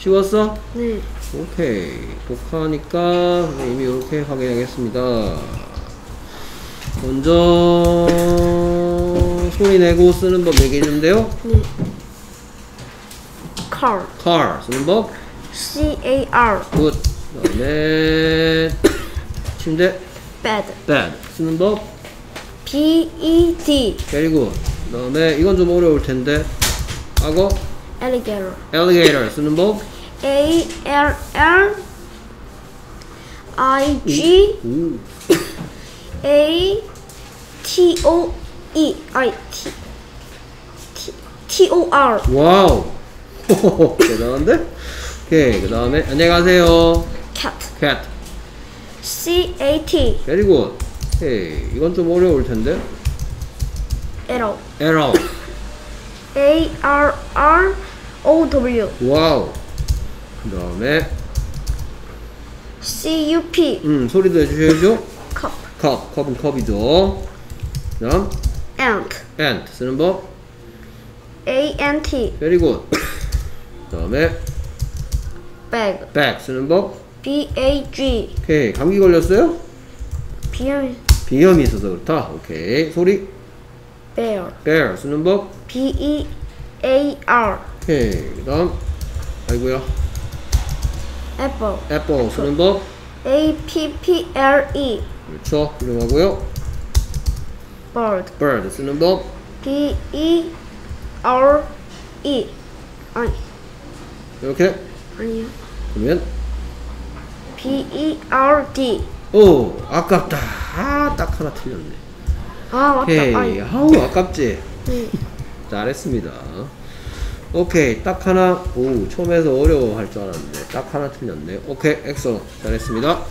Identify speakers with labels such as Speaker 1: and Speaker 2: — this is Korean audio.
Speaker 1: 쉬웠어?
Speaker 2: 네.
Speaker 1: 오케이. 독하니까 이미 이렇게 확인하겠습니다. 먼저 소리 내고 쓰는 법 얘기했는데요.
Speaker 2: 네. car.
Speaker 1: car 쓰는 법.
Speaker 2: C A R.
Speaker 1: Good. 그다음에 침대.
Speaker 2: bed.
Speaker 1: bed 쓰는 법.
Speaker 2: B E D.
Speaker 1: very good. 그다음에 이건 좀 어려울 텐데. 악어.
Speaker 2: Alligator.
Speaker 1: alligator 쓰는 법.
Speaker 2: A L L I G
Speaker 1: 오.
Speaker 2: A T O E I T T T O R.
Speaker 1: 와우. 대단한데? 오케이. 그다음에 안녕히 가세요.
Speaker 2: cat.
Speaker 1: cat.
Speaker 2: C A T.
Speaker 1: very good. 오케이. 이건 좀 어려울 텐데.
Speaker 2: arrow.
Speaker 1: arrow.
Speaker 2: A R R O W.
Speaker 1: Wow. 그 다음에,
Speaker 2: C U P.
Speaker 1: 음, 소리도 해주셔야죠.
Speaker 2: cup.
Speaker 1: 컵, 컵은 컵이죠. 그 다음,
Speaker 2: ant.
Speaker 1: ant 쓰는 법.
Speaker 2: A N T.
Speaker 1: very good. 그 다음에,
Speaker 2: bag.
Speaker 1: bag 쓰는 법.
Speaker 2: B A G.
Speaker 1: 오케이. 감기 걸렸어요?
Speaker 2: 비염.
Speaker 1: 비염이 있어서 그렇다. 오케이. 소리,
Speaker 2: bear.
Speaker 1: bear 쓰는 법.
Speaker 2: B E A R.
Speaker 1: 오케이. 그 다음, 아이고야.
Speaker 2: apple.
Speaker 1: apple 쓰는 법.
Speaker 2: A P P L E.
Speaker 1: 그렇죠. 이름하고요.
Speaker 2: bird.
Speaker 1: bird 쓰는 법.
Speaker 2: B E R E. 아니
Speaker 1: 이렇게.
Speaker 2: 아니요.
Speaker 1: 그러면,
Speaker 2: B E R D.
Speaker 1: 오, 아깝다. 아, 딱 하나 틀렸네.
Speaker 2: 아 맞다.
Speaker 1: 오케이. 아우, 아깝지?
Speaker 2: 네.
Speaker 1: 잘했습니다. 오케이. 딱 하나. 오, 처음에서 어려워 할 줄 알았는데. 딱 하나 틀렸네. 오케이. 엑소. 잘했습니다.